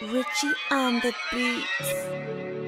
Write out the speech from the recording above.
Richie on the beats.